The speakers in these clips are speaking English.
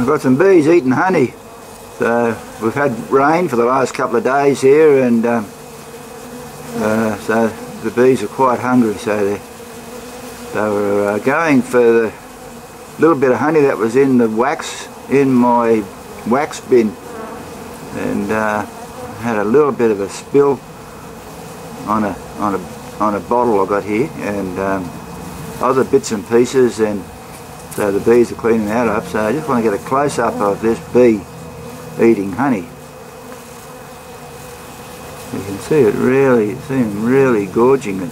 I've got some bees eating honey. So we've had rain for the last couple of days here and um, uh, so the bees are quite hungry so they, they were uh, going for the little bit of honey that was in the wax in my wax bin and uh, had a little bit of a spill on a on a on a bottle I got here and um, other bits and pieces and so the bees are cleaning that up. So I just want to get a close-up of this bee eating honey. You can see it really see him really gorging it.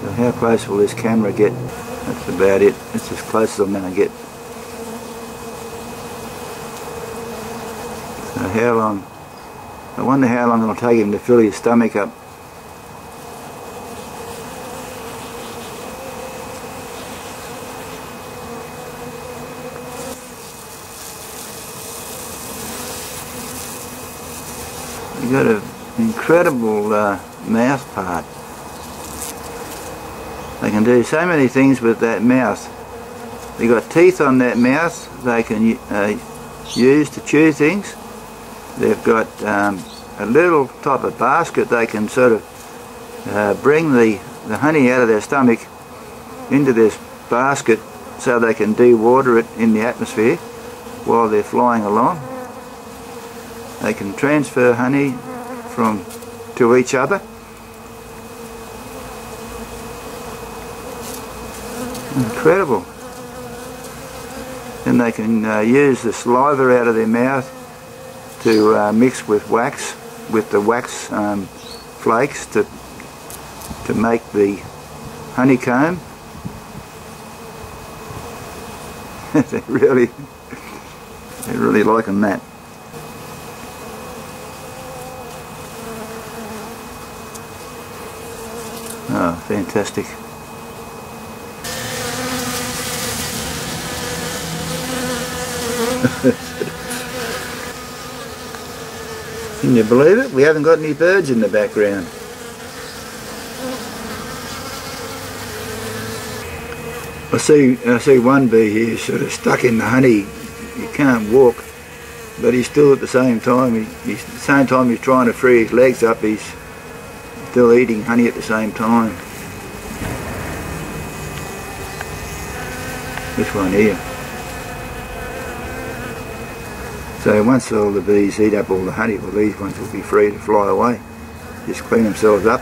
So how close will this camera get? That's about it. It's as close as I'm going to get. So how long I wonder how long it'll take him to fill his stomach up you got an incredible uh, mouth part. They can do so many things with that mouth. They've got teeth on that mouth they can uh, use to chew things. They've got um, a little type of basket they can sort of uh, bring the, the honey out of their stomach into this basket so they can dewater it in the atmosphere while they're flying along. They can transfer honey from to each other. Incredible. Then they can uh, use the saliva out of their mouth to uh, mix with wax, with the wax um, flakes to to make the honeycomb. they're really, they're really liking that. Oh, fantastic. Can you believe it? We haven't got any birds in the background. I see I see one bee here sort of stuck in the honey. He can't walk, but he's still at the same time. He, he's at the same time he's trying to free his legs up. He's still eating honey at the same time. This one here. So once all the bees eat up all the honey, well these ones will be free to fly away. Just clean themselves up.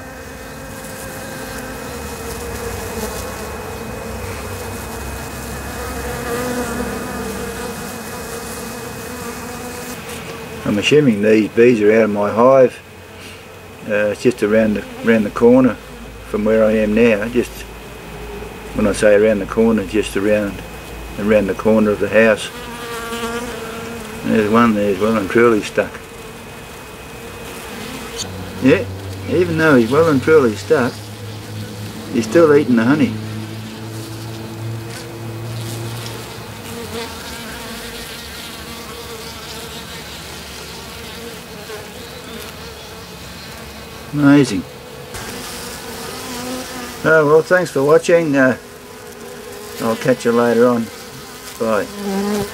I'm assuming these bees are out of my hive. Uh, it's just around the around the corner from where I am now. Just when I say around the corner, just around around the corner of the house. There's one there as well and truly stuck. Yeah, even though he's well and truly stuck, he's still eating the honey. Amazing. Oh well, thanks for watching. Uh, I'll catch you later on. Bye.